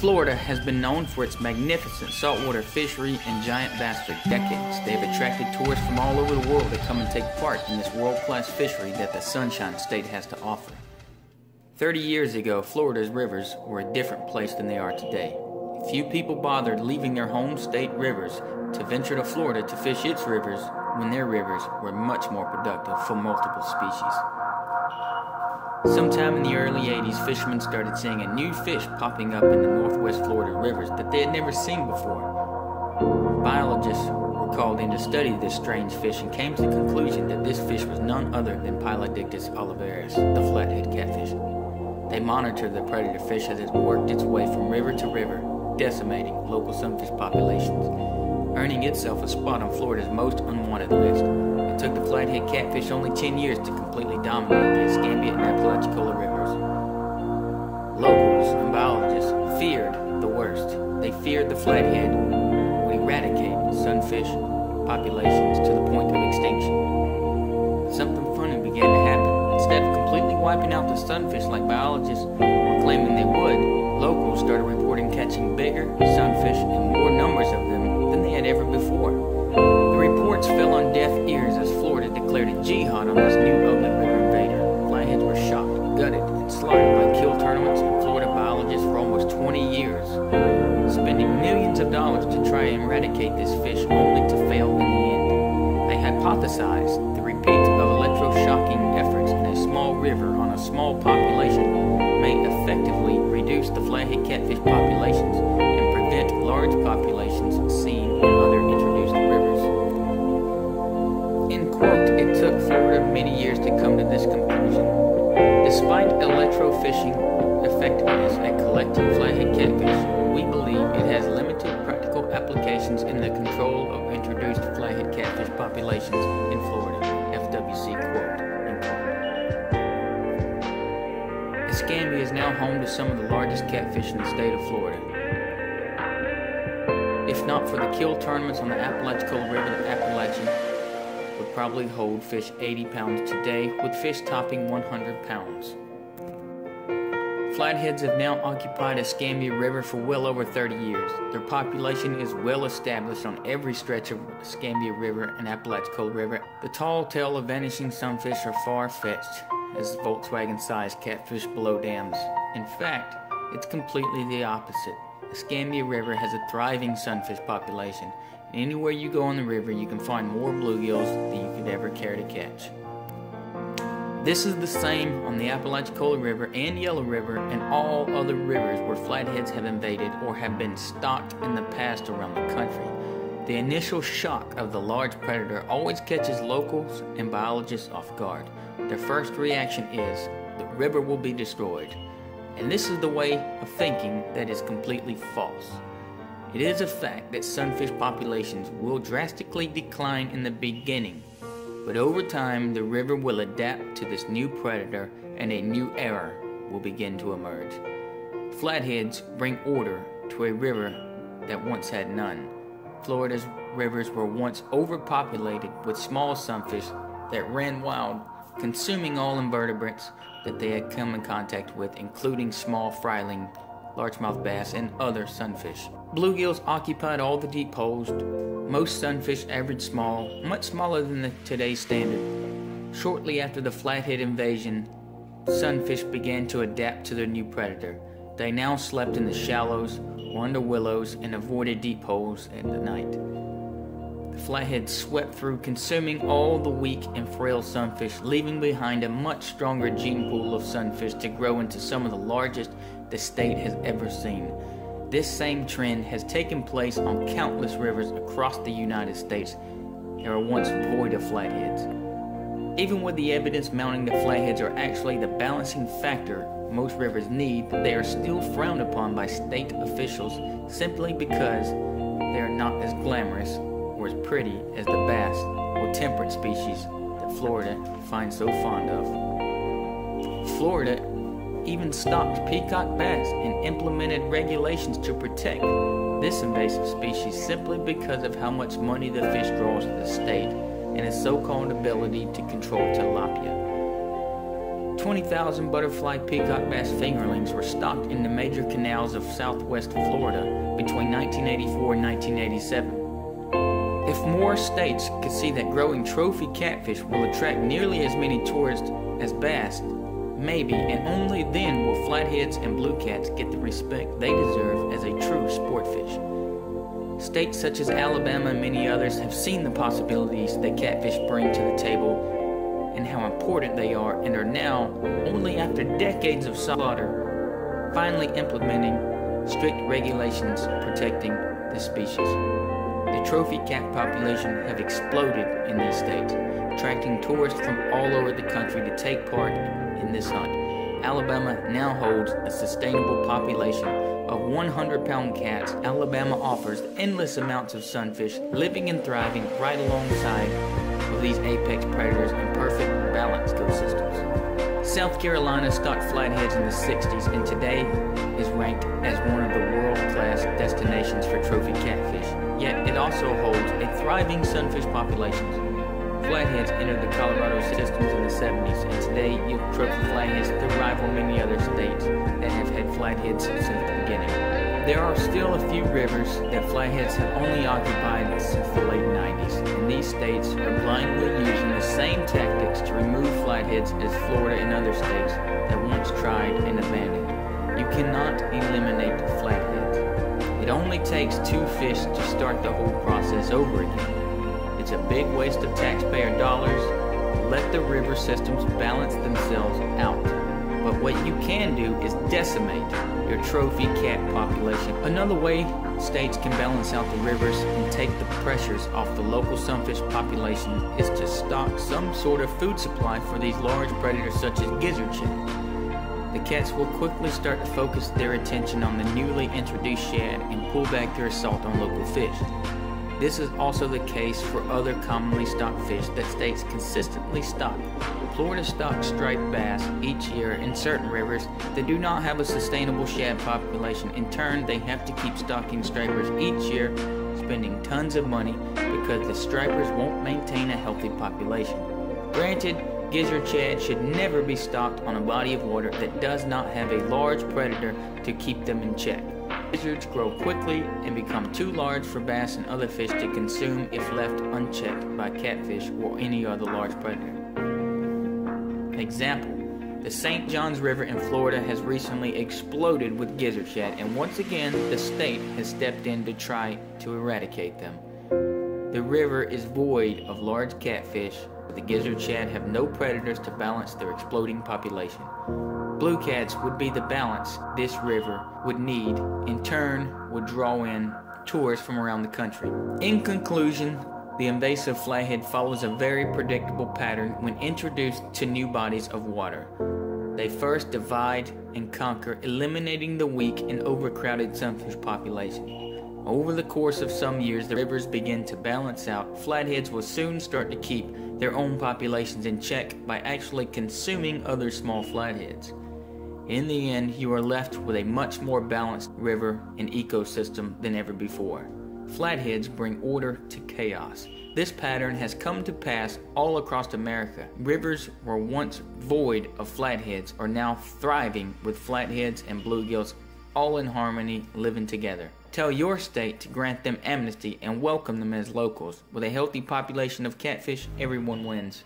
Florida has been known for its magnificent saltwater fishery and giant bass for decades. They have attracted tourists from all over the world to come and take part in this world class fishery that the Sunshine State has to offer. 30 years ago, Florida's rivers were a different place than they are today. Few people bothered leaving their home state rivers to venture to Florida to fish its rivers when their rivers were much more productive for multiple species. Sometime in the early 80s, fishermen started seeing a new fish popping up in the northwest Florida rivers that they had never seen before. Biologists were called in to study this strange fish and came to the conclusion that this fish was none other than Pylodictis olivaris, the flathead catfish. They monitored the predator fish as it worked its way from river to river, decimating local sunfish populations, earning itself a spot on Florida's most unwanted list. Flathead catfish only 10 years to completely dominate the Escambia and Apalachicola rivers. Locals and biologists feared the worst. They feared the flathead would eradicate sunfish populations to the point of extinction. Something funny began to happen. Instead of completely wiping out the sunfish like biologists were claiming they would, locals started reporting catching bigger sunfish and more numbers of them than they had ever before. The reports fell on deaf ears as declared a jihad on this new ugly river invader. Flatheads were shot, gutted, and slaughtered by kill tournaments and Florida biologists for almost 20 years, spending millions of dollars to try and eradicate this fish only to fail in the end. They hypothesized the repeat of electroshocking efforts in a small river on a small population may effectively reduce the flathead catfish populations electrofishing effectiveness at collecting flathead catfish, we believe it has limited practical applications in the control of introduced flathead catfish populations in Florida. FWC quote. Escambia is now home to some of the largest catfish in the state of Florida. If not for the kill tournaments on the Apalachicola River, the Appalachian would probably hold fish 80 pounds today, with fish topping 100 pounds. Flatheads have now occupied Escambia River for well over 30 years. Their population is well established on every stretch of Escambia River and Apalachicola River. The tall tale of vanishing sunfish are far-fetched as Volkswagen-sized catfish below dams. In fact, it's completely the opposite. Escambia River has a thriving sunfish population, and anywhere you go on the river, you can find more bluegills than you could ever care to catch. This is the same on the Apalachicola River and Yellow River and all other rivers where flatheads have invaded or have been stocked in the past around the country. The initial shock of the large predator always catches locals and biologists off guard. Their first reaction is, the river will be destroyed. And this is the way of thinking that is completely false. It is a fact that sunfish populations will drastically decline in the beginning, but over time the river will adapt to this new predator and a new era will begin to emerge. Flatheads bring order to a river that once had none. Florida's rivers were once overpopulated with small sunfish that ran wild, consuming all invertebrates that they had come in contact with, including small fryling, largemouth bass, and other sunfish. Bluegills occupied all the deep holes. Most sunfish averaged small, much smaller than the today's standard. Shortly after the flathead invasion, sunfish began to adapt to their new predator. They now slept in the shallows or under willows and avoided deep holes at the night. The flathead swept through, consuming all the weak and frail sunfish, leaving behind a much stronger gene pool of sunfish to grow into some of the largest the state has ever seen. This same trend has taken place on countless rivers across the United States that were once void of flatheads. Even with the evidence mounting that flatheads are actually the balancing factor most rivers need, they are still frowned upon by state officials simply because they are not as glamorous or as pretty as the bass or temperate species that Florida finds so fond of. Florida even stopped peacock bass and implemented regulations to protect this invasive species simply because of how much money the fish draws to the state and its so-called ability to control tilapia. 20,000 butterfly peacock bass fingerlings were stocked in the major canals of southwest Florida between 1984 and 1987. If more states could see that growing trophy catfish will attract nearly as many tourists as bass, maybe and only then will flatheads and blue cats get the respect they deserve as a true sport fish. States such as Alabama and many others have seen the possibilities that catfish bring to the table and how important they are and are now, only after decades of slaughter, finally implementing strict regulations protecting the species. The trophy cat population have exploded in these states, attracting tourists from all over the country to take part in this hunt. Alabama now holds a sustainable population of 100 pound cats. Alabama offers endless amounts of sunfish living and thriving right alongside of these apex predators in perfect balanced ecosystems. South Carolina stocked flatheads in the 60s and today is ranked as one of the world-class destinations for trophy catfish. Yet it also holds a thriving sunfish population. Flatheads entered the Colorado systems in the 70s, and today trophy flatheads to rival many other states that have had flatheads since the beginning. There are still a few rivers that flatheads have only occupied since the late 90s, and these states are blindly using the same tactics to remove flatheads as Florida and other states that once tried and abandoned. You cannot eliminate flatheads. It only takes two fish to start the whole process over again. It's a big waste of taxpayer dollars. Let the river systems balance themselves out. But what you can do is decimate your trophy cat population. Another way states can balance out the rivers and take the pressures off the local sunfish population is to stock some sort of food supply for these large predators such as gizzard shad. The cats will quickly start to focus their attention on the newly introduced shad and pull back their assault on local fish. This is also the case for other commonly stocked fish that states consistently stock. Florida stocks striped bass each year in certain rivers that do not have a sustainable shad population. In turn, they have to keep stocking stripers each year, spending tons of money because the stripers won't maintain a healthy population. Granted, gizzard shad should never be stocked on a body of water that does not have a large predator to keep them in check. Gizzards grow quickly and become too large for bass and other fish to consume if left unchecked by catfish or any other large predator. Example, the St. Johns River in Florida has recently exploded with gizzard shad, and once again, the state has stepped in to try to eradicate them. The river is void of large catfish, the gizzard shad have no predators to balance their exploding population. Blue cats would be the balance this river would need, in turn, would draw in tourists from around the country. In conclusion, the invasive flathead follows a very predictable pattern when introduced to new bodies of water. They first divide and conquer, eliminating the weak and overcrowded sunfish population. Over the course of some years, the rivers begin to balance out. Flatheads will soon start to keep their own populations in check by actually consuming other small flatheads. In the end, you are left with a much more balanced river and ecosystem than ever before. Flatheads bring order to chaos. This pattern has come to pass all across America. Rivers were once void of flatheads are now thriving with flatheads and bluegills all in harmony living together. Tell your state to grant them amnesty and welcome them as locals. With a healthy population of catfish, everyone wins.